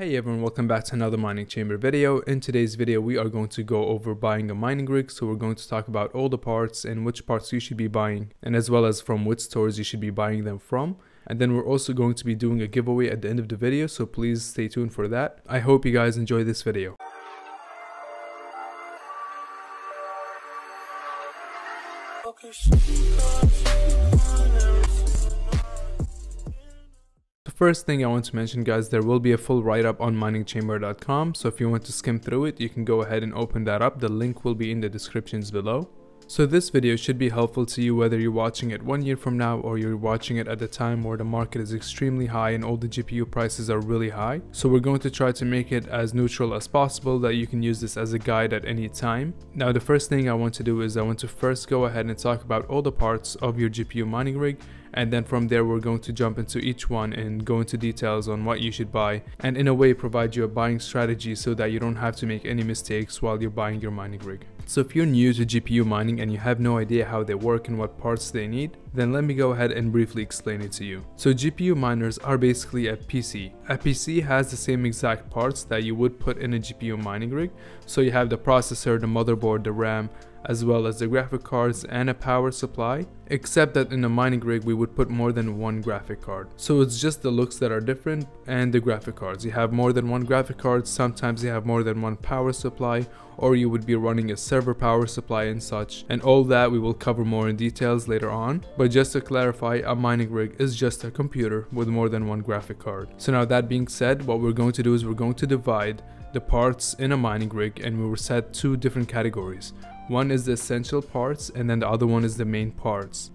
Hey everyone, welcome back to another mining chamber video. In today's video, we are going to go over buying a mining rig. So we're going to talk about all the parts and which parts you should be buying and as well as from which stores you should be buying them from. And then we're also going to be doing a giveaway at the end of the video. So please stay tuned for that. I hope you guys enjoy this video. First thing I want to mention guys, there will be a full write-up on miningchamber.com, so if you want to skim through it, you can go ahead and open that up. The link will be in the descriptions below. So this video should be helpful to you whether you're watching it one year from now or you're watching it at the time where the market is extremely high and all the GPU prices are really high. So we're going to try to make it as neutral as possible that you can use this as a guide at any time. Now the first thing I want to do is I want to first go ahead and talk about all the parts of your GPU mining rig and then from there we're going to jump into each one and go into details on what you should buy and in a way provide you a buying strategy so that you don't have to make any mistakes while you're buying your mining rig. So if you're new to GPU mining and you have no idea how they work and what parts they need, then let me go ahead and briefly explain it to you. So GPU miners are basically a PC. A PC has the same exact parts that you would put in a GPU mining rig. So you have the processor, the motherboard, the RAM, as well as the graphic cards and a power supply, except that in a mining rig we would put more than one graphic card. So it's just the looks that are different and the graphic cards. You have more than one graphic card, sometimes you have more than one power supply, or you would be running a server power supply and such, and all that we will cover more in details later on. But just to clarify, a mining rig is just a computer with more than one graphic card. So now that being said, what we're going to do is we're going to divide the parts in a mining rig and we will set two different categories. One is the essential parts and then the other one is the main parts.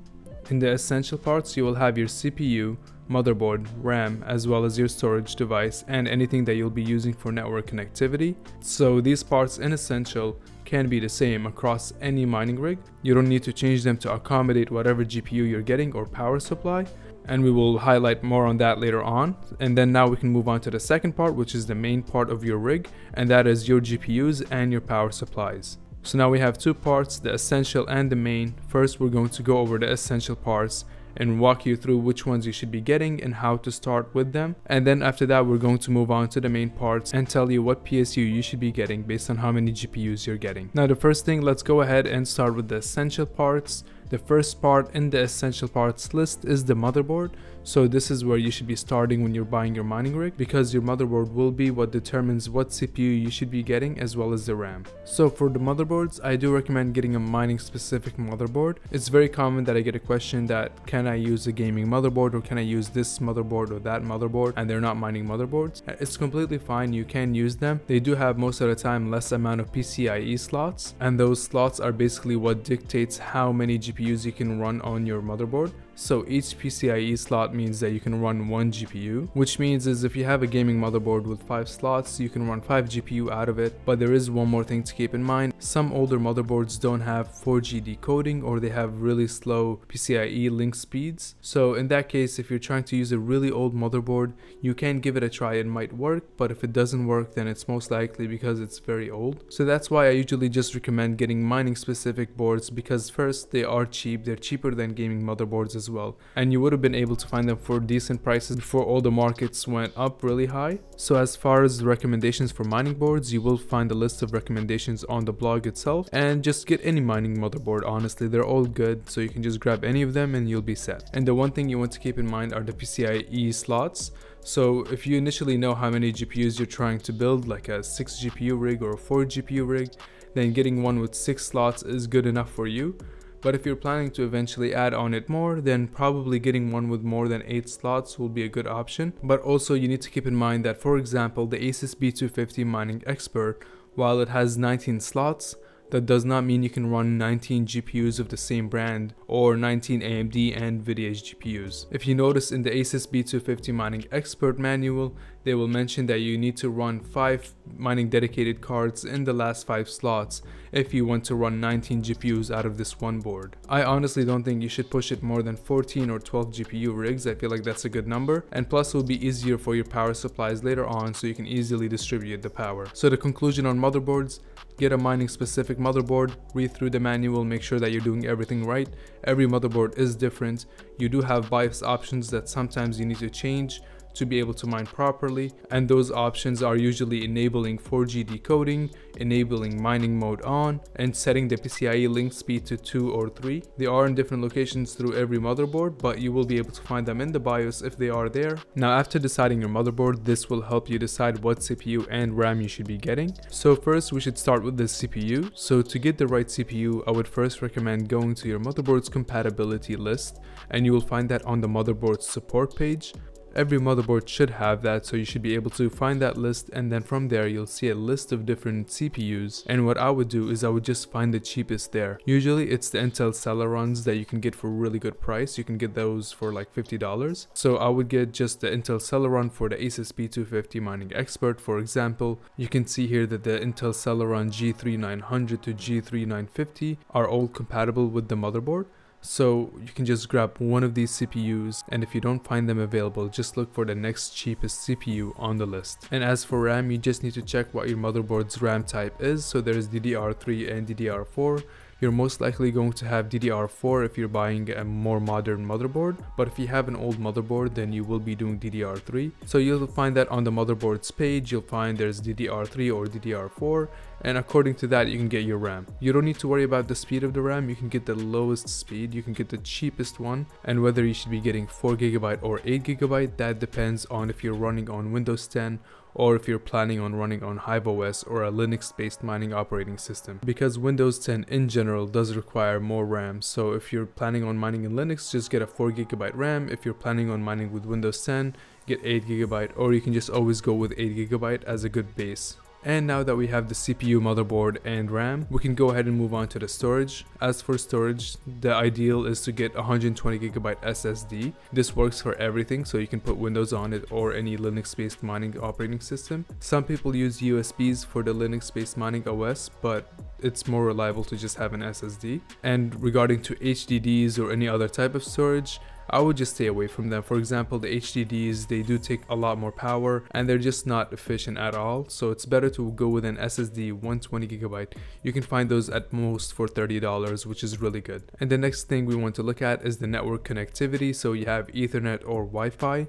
In the essential parts, you will have your CPU, motherboard, RAM, as well as your storage device and anything that you'll be using for network connectivity. So these parts in essential can be the same across any mining rig. You don't need to change them to accommodate whatever GPU you're getting or power supply and we will highlight more on that later on. And then now we can move on to the second part, which is the main part of your rig, and that is your GPUs and your power supplies. So now we have two parts, the essential and the main. First, we're going to go over the essential parts and walk you through which ones you should be getting and how to start with them. And then after that, we're going to move on to the main parts and tell you what PSU you should be getting based on how many GPUs you're getting. Now, the first thing, let's go ahead and start with the essential parts. The first part in the essential parts list is the motherboard. So this is where you should be starting when you're buying your mining rig because your motherboard will be what determines what CPU you should be getting as well as the RAM. So for the motherboards, I do recommend getting a mining specific motherboard. It's very common that I get a question that can I use a gaming motherboard or can I use this motherboard or that motherboard and they're not mining motherboards. Uh, it's completely fine, you can use them. They do have most of the time less amount of PCIe slots and those slots are basically what dictates how many GPUs you can run on your motherboard. So each PCIe slot means that you can run one GPU, which means is if you have a gaming motherboard with 5 slots, you can run 5 GPU out of it. But there is one more thing to keep in mind. Some older motherboards don't have 4G decoding or they have really slow PCIe link speeds. So in that case, if you're trying to use a really old motherboard, you can give it a try, it might work, but if it doesn't work, then it's most likely because it's very old. So that's why I usually just recommend getting mining specific boards because first, they are cheap, they're cheaper than gaming motherboards as as well. And you would have been able to find them for decent prices before all the markets went up really high. So as far as recommendations for mining boards you will find a list of recommendations on the blog itself. And just get any mining motherboard honestly they're all good. So you can just grab any of them and you'll be set. And the one thing you want to keep in mind are the PCIe slots. So if you initially know how many GPUs you're trying to build like a 6 GPU rig or a 4 GPU rig then getting one with 6 slots is good enough for you but if you're planning to eventually add on it more, then probably getting one with more than 8 slots will be a good option. But also you need to keep in mind that for example the Asus B250 Mining Expert, while it has 19 slots, that does not mean you can run 19 GPUs of the same brand or 19 AMD and NVIDIA's GPUs. If you notice in the Asus B250 Mining Expert manual, they will mention that you need to run 5 mining dedicated cards in the last 5 slots if you want to run 19 GPUs out of this one board. I honestly don't think you should push it more than 14 or 12 GPU rigs, I feel like that's a good number, and plus it will be easier for your power supplies later on so you can easily distribute the power. So the conclusion on motherboards, get a mining specific motherboard, read through the manual, make sure that you're doing everything right. Every motherboard is different. You do have BIOS options that sometimes you need to change to be able to mine properly and those options are usually enabling 4G decoding, enabling mining mode on, and setting the PCIe link speed to 2 or 3. They are in different locations through every motherboard but you will be able to find them in the BIOS if they are there. Now after deciding your motherboard this will help you decide what CPU and RAM you should be getting. So first we should start with the CPU. So to get the right CPU I would first recommend going to your motherboard's compatibility list and you will find that on the motherboard support page. Every motherboard should have that so you should be able to find that list and then from there you'll see a list of different CPUs and what I would do is I would just find the cheapest there. Usually it's the Intel Celerons that you can get for really good price. You can get those for like $50. So I would get just the Intel Celeron for the Asus B250 Mining Expert for example. You can see here that the Intel Celeron G3900 to G3950 are all compatible with the motherboard. So you can just grab one of these CPUs and if you don't find them available, just look for the next cheapest CPU on the list. And as for RAM, you just need to check what your motherboard's RAM type is. So there's DDR3 and DDR4 you're most likely going to have DDR4 if you're buying a more modern motherboard, but if you have an old motherboard then you will be doing DDR3. So you'll find that on the motherboard's page, you'll find there's DDR3 or DDR4 and according to that you can get your RAM. You don't need to worry about the speed of the RAM, you can get the lowest speed, you can get the cheapest one and whether you should be getting 4GB or 8GB that depends on if you're running on Windows 10 or if you're planning on running on HiveOS or a Linux based mining operating system because Windows 10 in general does require more RAM so if you're planning on mining in Linux just get a 4GB RAM if you're planning on mining with Windows 10 get 8GB or you can just always go with 8GB as a good base. And now that we have the CPU, motherboard, and RAM, we can go ahead and move on to the storage. As for storage, the ideal is to get 120GB SSD. This works for everything, so you can put Windows on it or any Linux-based mining operating system. Some people use USBs for the Linux-based mining OS, but it's more reliable to just have an SSD. And regarding to HDDs or any other type of storage, I would just stay away from them. For example, the HDDs, they do take a lot more power and they're just not efficient at all. So it's better to go with an SSD 120 gigabyte. You can find those at most for $30, which is really good. And the next thing we want to look at is the network connectivity. So you have Ethernet or Wi-Fi.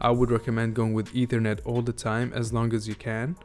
I would recommend going with Ethernet all the time as long as you can.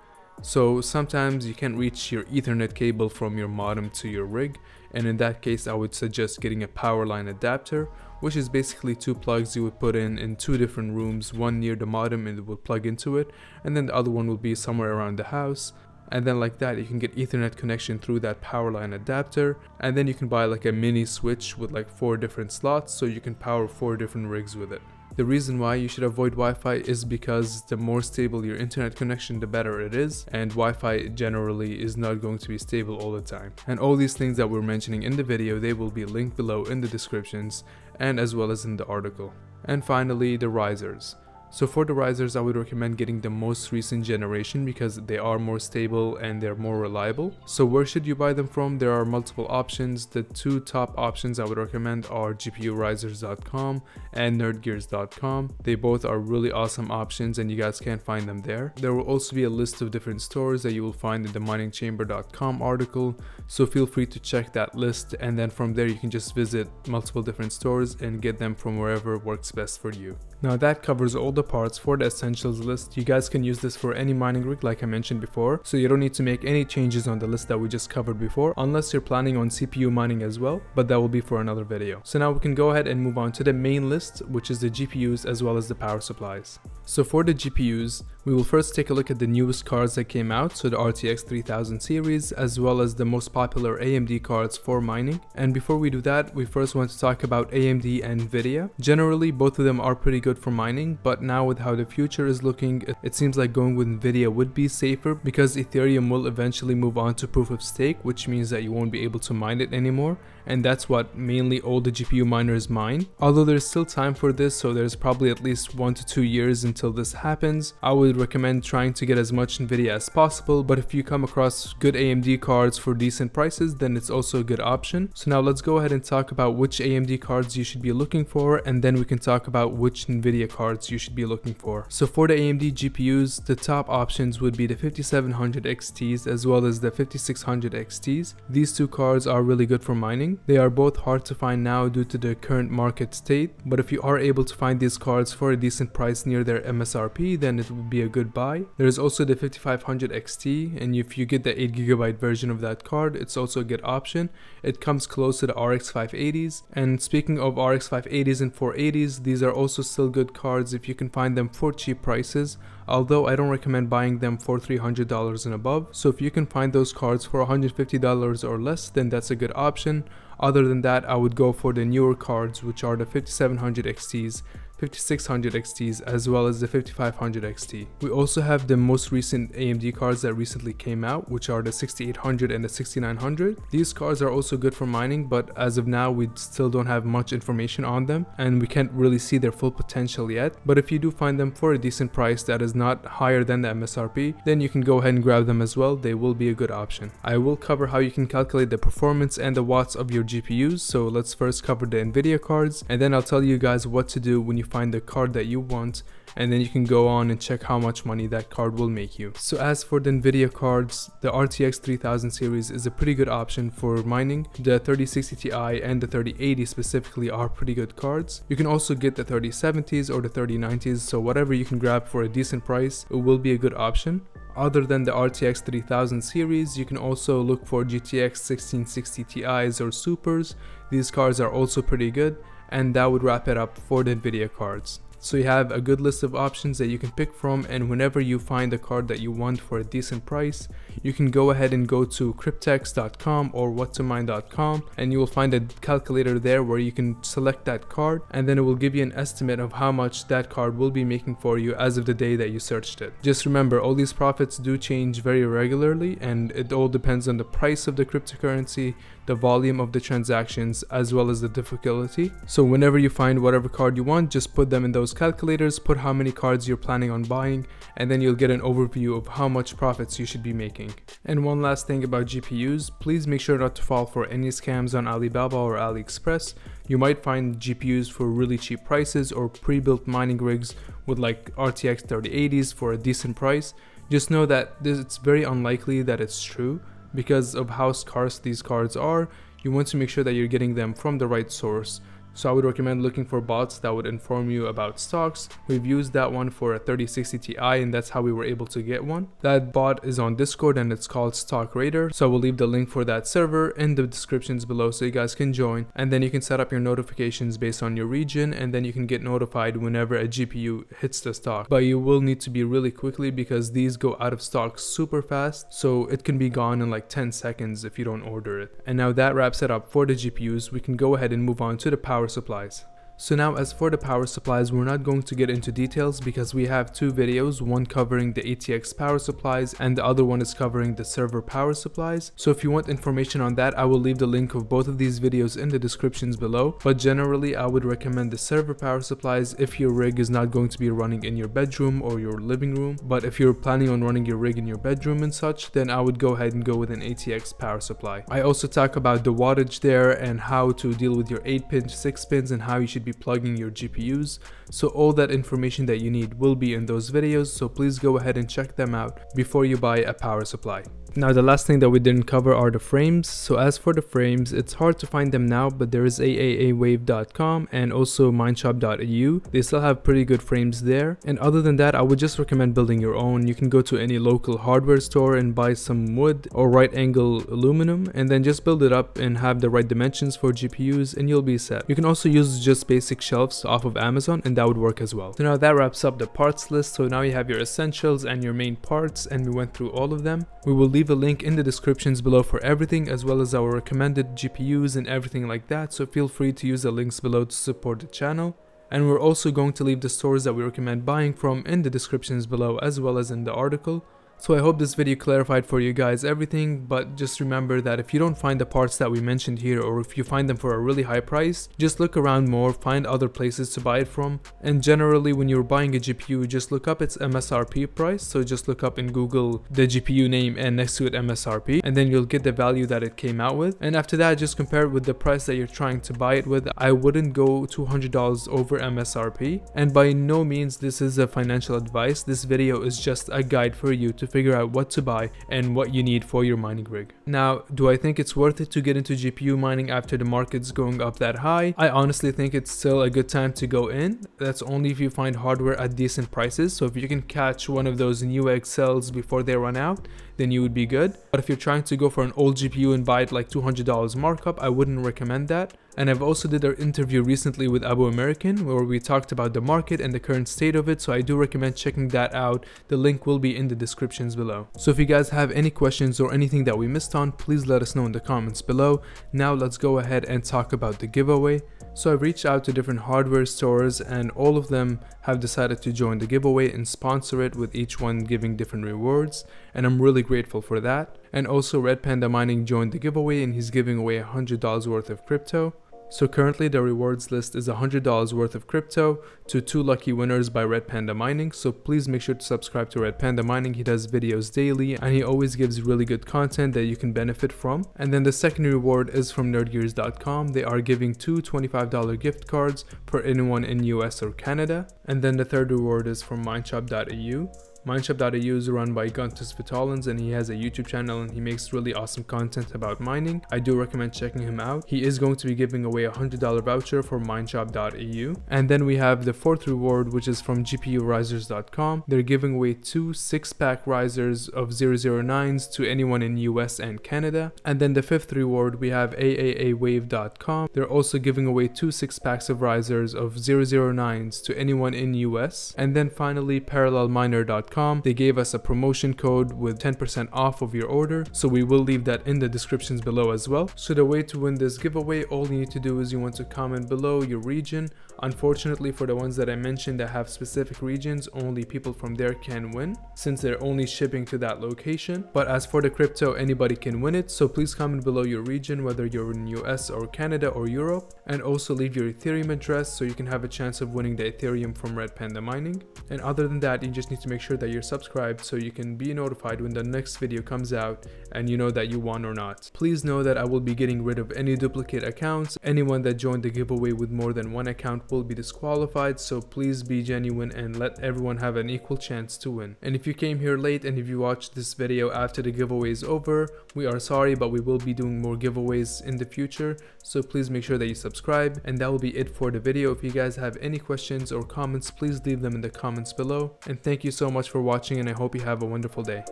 So sometimes you can't reach your ethernet cable from your modem to your rig and in that case I would suggest getting a power line adapter which is basically two plugs you would put in in two different rooms. One near the modem and it will plug into it and then the other one will be somewhere around the house. And then like that you can get ethernet connection through that power line adapter. And then you can buy like a mini switch with like four different slots so you can power four different rigs with it the reason why you should avoid Wi-Fi is because the more stable your internet connection, the better it is, and Wi-Fi generally is not going to be stable all the time. And all these things that we're mentioning in the video, they will be linked below in the descriptions and as well as in the article. And finally, the risers. So for the risers, I would recommend getting the most recent generation because they are more stable and they're more reliable. So where should you buy them from? There are multiple options. The two top options I would recommend are gpurisers.com and nerdgears.com. They both are really awesome options and you guys can find them there. There will also be a list of different stores that you will find in the miningchamber.com article. So feel free to check that list and then from there you can just visit multiple different stores and get them from wherever works best for you. Now that covers all the parts for the essentials list. You guys can use this for any mining rig like I mentioned before, so you don't need to make any changes on the list that we just covered before, unless you're planning on CPU mining as well, but that will be for another video. So now we can go ahead and move on to the main list, which is the GPUs as well as the power supplies. So for the GPUs, we will first take a look at the newest cards that came out, so the RTX 3000 series, as well as the most popular AMD cards for mining. And before we do that, we first want to talk about AMD and Nvidia. Generally, both of them are pretty good for mining, but now with how the future is looking, it seems like going with Nvidia would be safer because Ethereum will eventually move on to proof of stake, which means that you won't be able to mine it anymore and that's what mainly all the GPU miners mine. Although there's still time for this, so there's probably at least one to two years until this happens, I would would recommend trying to get as much Nvidia as possible, but if you come across good AMD cards for decent prices, then it's also a good option. So now let's go ahead and talk about which AMD cards you should be looking for, and then we can talk about which Nvidia cards you should be looking for. So for the AMD GPUs, the top options would be the 5700 XTs as well as the 5600 XTs. These two cards are really good for mining. They are both hard to find now due to the current market state, but if you are able to find these cards for a decent price near their MSRP, then it would be a good buy. There's also the 5500 XT, and if you get the 8GB version of that card, it's also a good option. It comes close to the RX 580s, and speaking of RX 580s and 480s, these are also still good cards if you can find them for cheap prices although I don't recommend buying them for $300 and above. So if you can find those cards for $150 or less, then that's a good option. Other than that, I would go for the newer cards, which are the 5700 XTs 5600 XTs as well as the 5500 XT. We also have the most recent AMD cards that recently came out which are the 6800 and the 6900. These cards are also good for mining but as of now we still don't have much information on them and we can't really see their full potential yet but if you do find them for a decent price that is not higher than the MSRP then you can go ahead and grab them as well they will be a good option. I will cover how you can calculate the performance and the watts of your GPUs so let's first cover the Nvidia cards and then I'll tell you guys what to do when you find the card that you want and then you can go on and check how much money that card will make you. So as for the Nvidia cards, the RTX 3000 series is a pretty good option for mining. The 3060 Ti and the 3080 specifically are pretty good cards. You can also get the 3070s or the 3090s, so whatever you can grab for a decent price, it will be a good option. Other than the RTX 3000 series, you can also look for GTX 1660 Ti's or Supers. These cards are also pretty good and that would wrap it up for the Nvidia cards. So you have a good list of options that you can pick from and whenever you find a card that you want for a decent price, you can go ahead and go to cryptex.com or whattomine.com and you will find a calculator there where you can select that card and then it will give you an estimate of how much that card will be making for you as of the day that you searched it. Just remember all these profits do change very regularly and it all depends on the price of the cryptocurrency, the volume of the transactions as well as the difficulty. So whenever you find whatever card you want, just put them in those calculators, put how many cards you're planning on buying, and then you'll get an overview of how much profits you should be making. And one last thing about GPUs, please make sure not to fall for any scams on Alibaba or AliExpress. You might find GPUs for really cheap prices or pre-built mining rigs with like RTX 3080s for a decent price. Just know that it's very unlikely that it's true because of how scarce these cards are, you want to make sure that you're getting them from the right source. So I would recommend looking for bots that would inform you about stocks. We've used that one for a 3060 Ti and that's how we were able to get one. That bot is on Discord and it's called StockRadar. So I will leave the link for that server in the descriptions below so you guys can join. And then you can set up your notifications based on your region and then you can get notified whenever a GPU hits the stock. But you will need to be really quickly because these go out of stock super fast. So it can be gone in like 10 seconds if you don't order it. And now that wraps it up for the GPUs. We can go ahead and move on to the power power supplies. So now as for the power supplies, we're not going to get into details because we have two videos, one covering the ATX power supplies and the other one is covering the server power supplies. So if you want information on that, I will leave the link of both of these videos in the descriptions below. But generally, I would recommend the server power supplies if your rig is not going to be running in your bedroom or your living room. But if you're planning on running your rig in your bedroom and such, then I would go ahead and go with an ATX power supply. I also talk about the wattage there and how to deal with your 8 pins, 6 pins and how you should be be plugging your GPUs. So all that information that you need will be in those videos, so please go ahead and check them out before you buy a power supply. Now the last thing that we didn't cover are the frames. So as for the frames, it's hard to find them now, but there is aaawave.com and also mineshop.eu. They still have pretty good frames there. And other than that, I would just recommend building your own. You can go to any local hardware store and buy some wood or right angle aluminum and then just build it up and have the right dimensions for GPUs and you'll be set. You can also use just basic shelves off of Amazon and that would work as well. So now that wraps up the parts list. So now you have your essentials and your main parts and we went through all of them. We will leave a link in the descriptions below for everything as well as our recommended GPUs and everything like that so feel free to use the links below to support the channel. And we're also going to leave the stores that we recommend buying from in the descriptions below as well as in the article. So I hope this video clarified for you guys everything, but just remember that if you don't find the parts that we mentioned here or if you find them for a really high price, just look around more, find other places to buy it from. And generally when you're buying a GPU, just look up its MSRP price. So just look up in Google the GPU name and next to it MSRP and then you'll get the value that it came out with. And after that, just compare it with the price that you're trying to buy it with. I wouldn't go $200 over MSRP. And by no means this is a financial advice. This video is just a guide for you to figure out what to buy and what you need for your mining rig. Now, do I think it's worth it to get into GPU mining after the market's going up that high? I honestly think it's still a good time to go in. That's only if you find hardware at decent prices. So if you can catch one of those Newegg sales before they run out, then you would be good. But if you're trying to go for an old GPU and buy it like $200 markup, I wouldn't recommend that. And I've also did an interview recently with Abu American where we talked about the market and the current state of it. So I do recommend checking that out. The link will be in the descriptions below. So if you guys have any questions or anything that we missed on, please let us know in the comments below. Now let's go ahead and talk about the giveaway. So I reached out to different hardware stores and all of them have decided to join the giveaway and sponsor it with each one giving different rewards and I'm really grateful for that. And also Red Panda Mining joined the giveaway and he's giving away $100 worth of crypto. So currently the rewards list is $100 worth of crypto to two lucky winners by Red Panda Mining. So please make sure to subscribe to Red Panda Mining. He does videos daily and he always gives really good content that you can benefit from. And then the second reward is from nerdgears.com. They are giving two $25 gift cards for anyone in US or Canada. And then the third reward is from mineshop.eu. Mineshop.eu is run by Guntus Vitalins and he has a YouTube channel and he makes really awesome content about mining. I do recommend checking him out. He is going to be giving away a $100 voucher for mineshop.eu. And then we have the fourth reward which is from GPUrisers.com. They're giving away two 6-pack risers of 009s to anyone in US and Canada. And then the fifth reward we have AAAwave.com. They're also giving away two 6-packs of risers of 009s to anyone in US. And then finally parallelminer.com they gave us a promotion code with 10% off of your order, so we will leave that in the descriptions below as well. So the way to win this giveaway, all you need to do is you want to comment below your region. Unfortunately for the ones that I mentioned that have specific regions, only people from there can win, since they're only shipping to that location. But as for the crypto, anybody can win it, so please comment below your region, whether you're in US or Canada or Europe, and also leave your Ethereum address so you can have a chance of winning the Ethereum from Red Panda Mining. And other than that, you just need to make sure that you're subscribed so you can be notified when the next video comes out and you know that you won or not. Please know that I will be getting rid of any duplicate accounts. Anyone that joined the giveaway with more than one account will be disqualified so please be genuine and let everyone have an equal chance to win. And if you came here late and if you watched this video after the giveaway is over, we are sorry but we will be doing more giveaways in the future so please make sure that you subscribe and that will be it for the video. If you guys have any questions or comments please leave them in the comments below and thank you so much for watching and I hope you have a wonderful day.